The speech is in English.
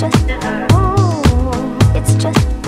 just, oh, it's just.